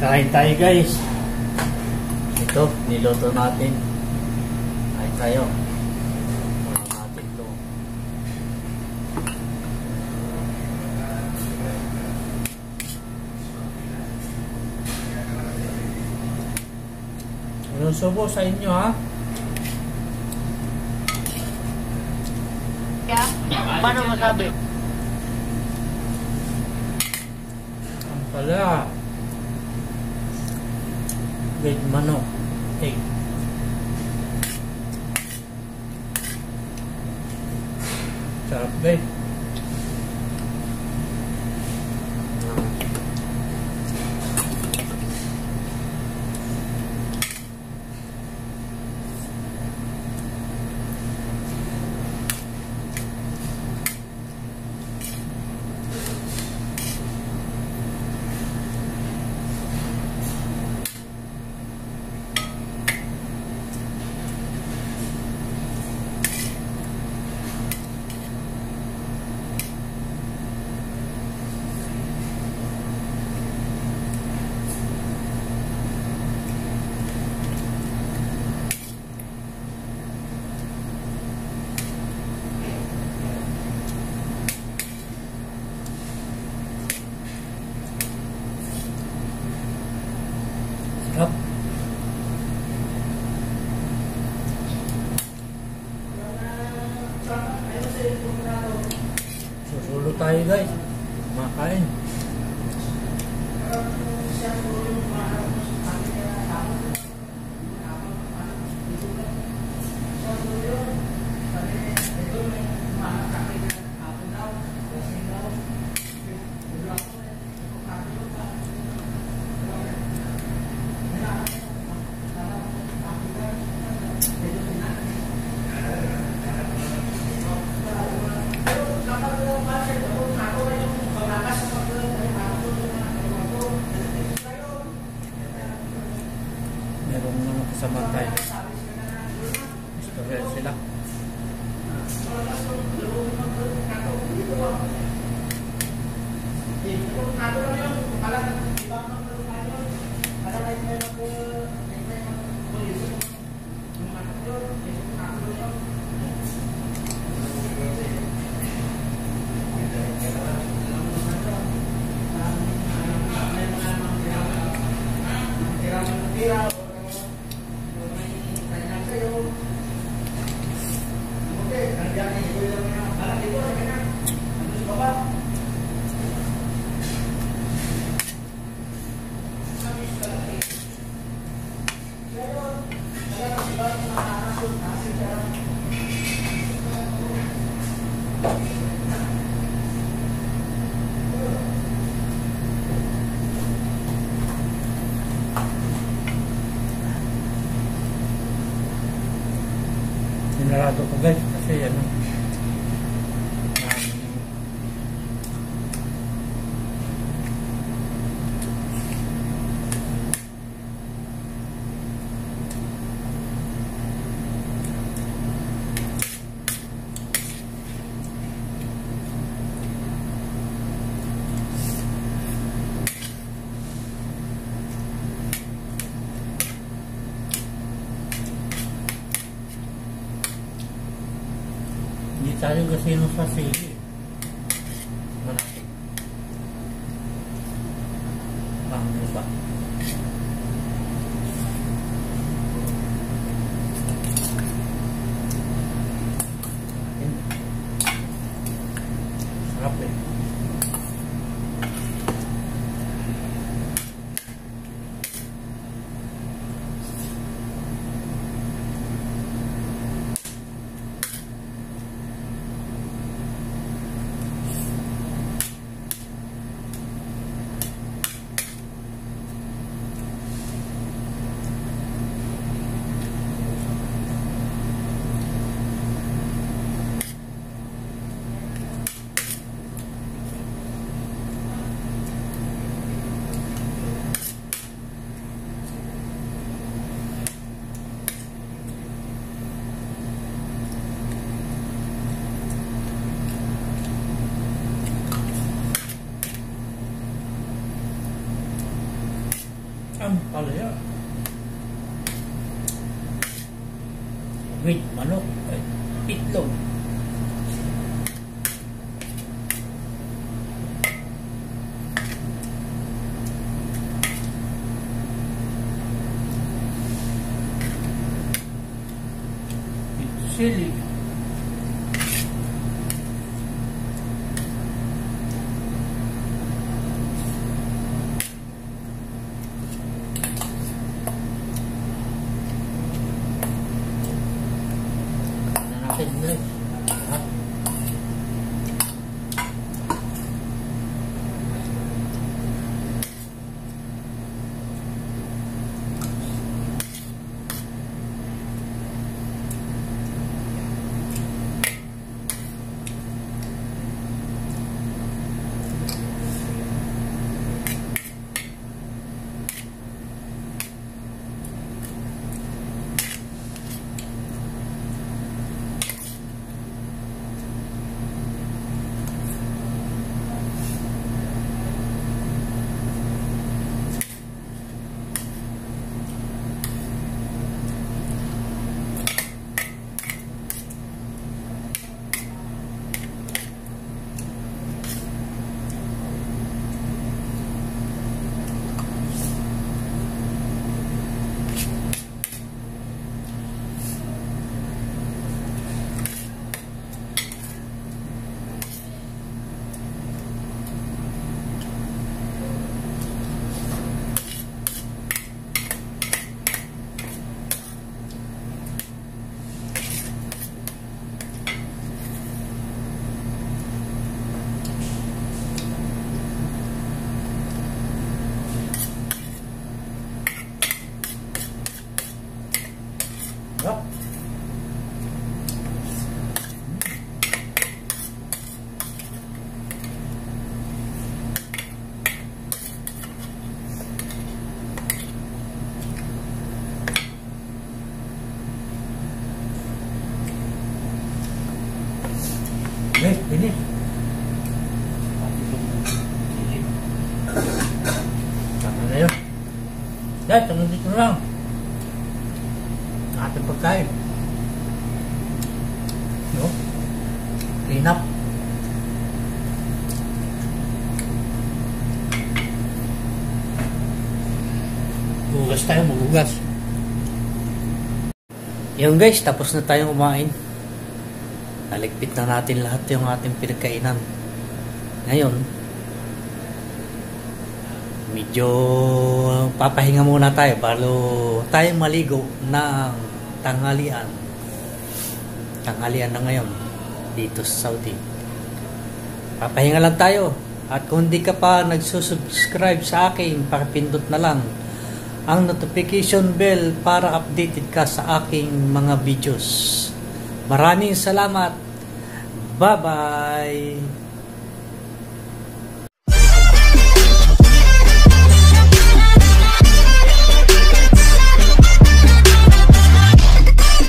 Kain tayo guys. Ito, niluto natin. Kain tayo. Natin to. Anong subo sa inyo ha? Kaya, paano masabi? Ang pala. With manok. Egg. Sarap ba eh. Sarap. Susulo tayo guys. Makain. samantay Okay, sila Yeah. segnalato con vecchio caffè um, Hindi tayo kasi nung sa sili. dalam kepala ya. Wait, mano? Pitlo. Eh, Silly. Guys, hanggang dito lang ating pagkain. No? Clean up. Hugas tayo, maghugas. Yung guys, tapos na tayong kumain. Naligpit na natin lahat yung ating pinagkainan. Ngayon, medyo papahinga muna tayo bago tayo maligo ng tanghalian. Tanghalian na ngayon dito sa Saudi. Papahinga lang tayo. At kung hindi ka pa nagsusubscribe sa akin, pakipindot na lang ang notification bell para updated ka sa aking mga videos. Maraming salamat. Bye-bye.